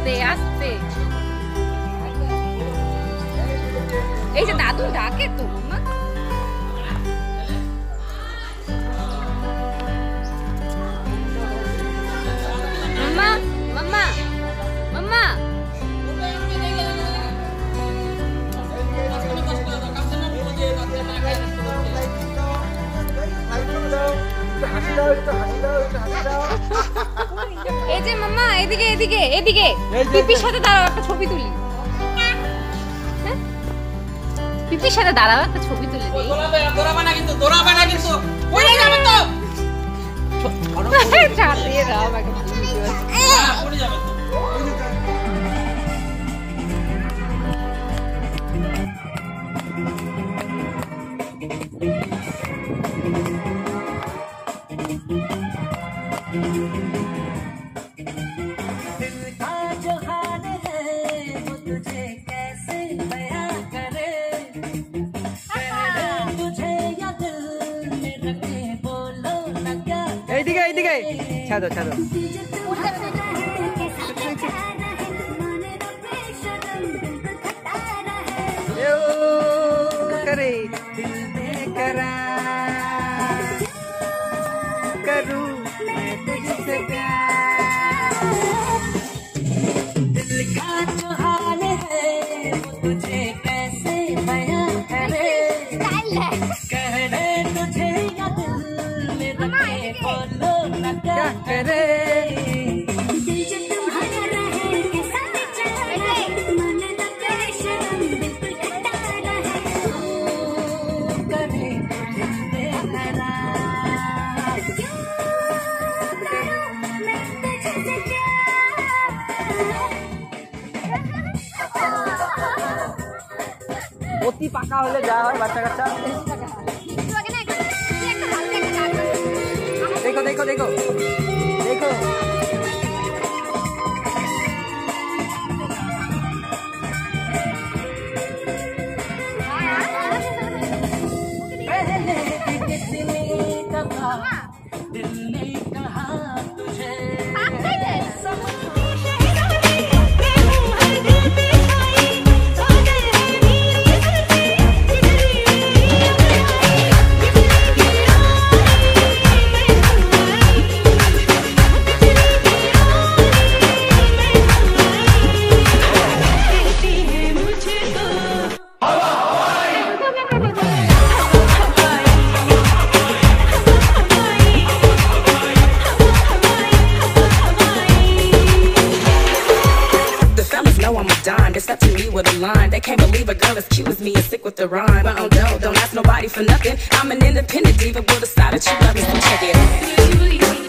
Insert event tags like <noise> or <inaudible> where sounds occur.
আস্তে আস্তে এই যে দাদু ডাকে তো মা মাম্মা মাম্মা মাম্মা এই যে মাম্মা এদিকে এদিকে এদিকে। পিপির সাথে দাঁড়াও একটা ছবি তুলি। হ্যাঁ? পিপির সাথে দাঁড়াও একটা ছবি তুলে দিই দৌড়াবে না, কিন্তু দৌড়াবে না কিন্তু। পড়ে যাবে তো। <laughs> চালিয়ে দাও আমাকে ভালো ভিডিও আছে। হ্যাঁ, পড়ে যাবে তো। ठीक है। छा दो छा दो। बोलो न क्या क्या करे करे दिल बेकरार অতি পাকা হলে যা হয় বাচ্চা কাচ্চা देखो देखो देखो। देखो। <laughs> <laughs> दिल They can't believe a girl as cute as me is sick with the rhyme. But oh, no, don't ask nobody for nothing. I'm an independent diva a style that you love. me, So check it.